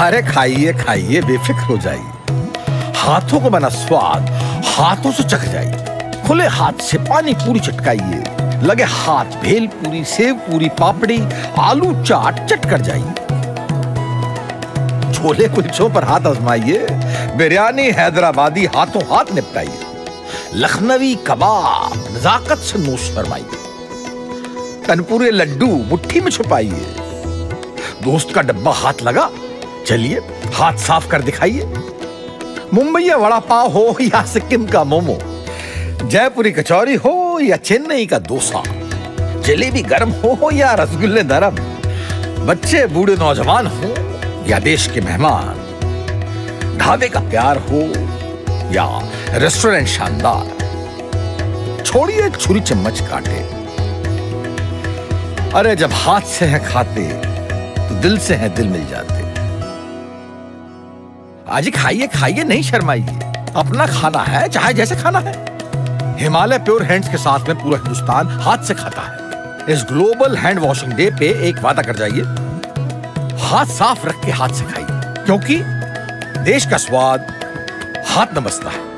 अरे खाइए खाइए, बेफिक्र हो जाइए। हाथों को बना स्वाद, हाथों से चख जाइए। खुले हाथ से पानी पूरी चटकाइए। लगे हाथ भेल, पूरी सेव, पूरी पापड़ी, आलू चाट चट कर जाइए। छोले कुलचों पर हाथ आजमाइए। बिरयानी हैदराबादी हाथों हाथ निपटाइए। लखनवी कबाब नजाकत से नोश फरमाइए। तनपुरे लड्डू मुट्ठी में छुपाइए। दोस्त का डब्बा हाथ लगा चलिए, हाथ साफ़ कर दिखाइए। मुंबई या वड़ा पाव हो या सिक्किम का मोमो? जयपुरी कचौरी हो या चेन्नई का डोसा? जलेबी गर्म हो या रसगुल्ले नरम? बच्चे, बूढ़े नौजवान हो या देश के मेहमान? ढाबे का प्यार हो या रेस्टोरेंट शानदार? छोड़िए छुरी चम्मच काटे। अरे, जब हाथ से है खाते तो दिल से है दिल मिल जाते। आज खाइए खाइए, नहीं शर्माइए। अपना खाना है, चाहे जैसे खाना है। हिमालय प्योर हैंड्स के साथ में पूरा हिंदुस्तान हाथ से खाता है। इस ग्लोबल हैंड वॉशिंग डे पे एक वादा कर जाइए, हाथ साफ़ रख के हाथ से खाइए, क्योंकि देश का स्वाद हाथ में बसता है।